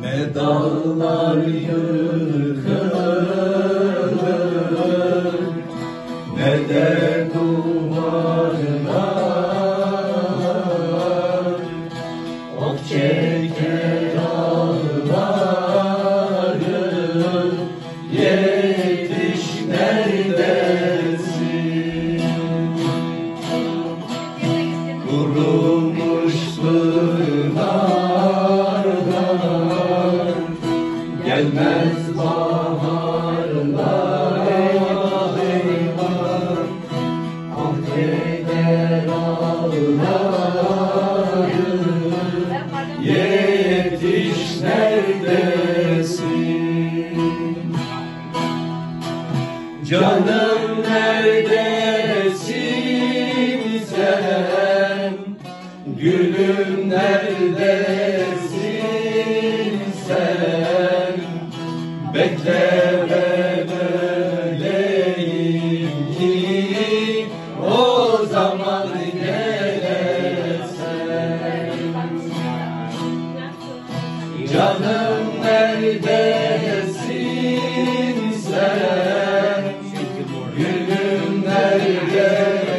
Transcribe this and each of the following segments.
Ne dağlar yıkılır Ne de duvarlar. Ok Yetiş neredesin? Canım neredesin sen? Gülüm neredesin neredesin sen Gülüm neredesin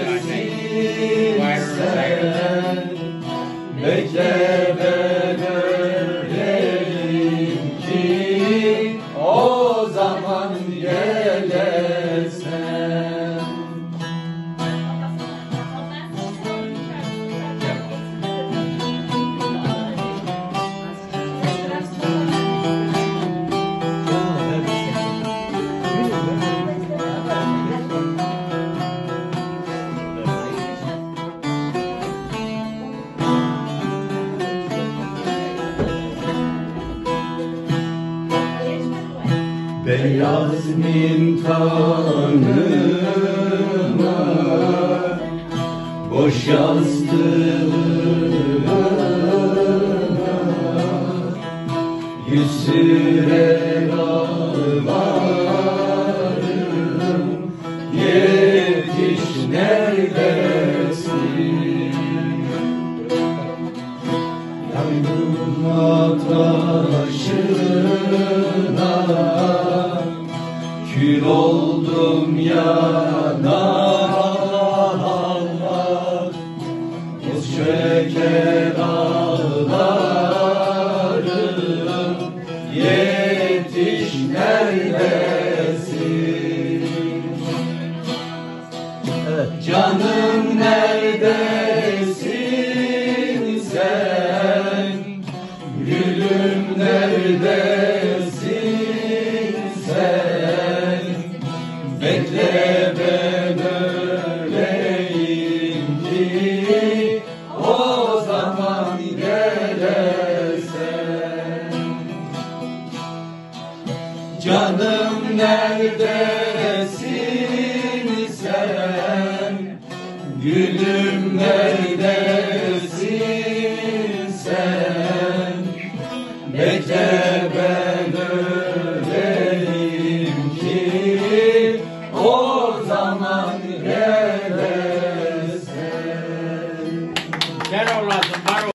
Beyaz mintanıma Boş yastığıma Yüz sürer Yetiş neredesin? Canım neredesin sen? Gülüm neredesin Canım neredesin sen? Gülüm neredesin sen? Bekle ben öleyim ki o zaman gel.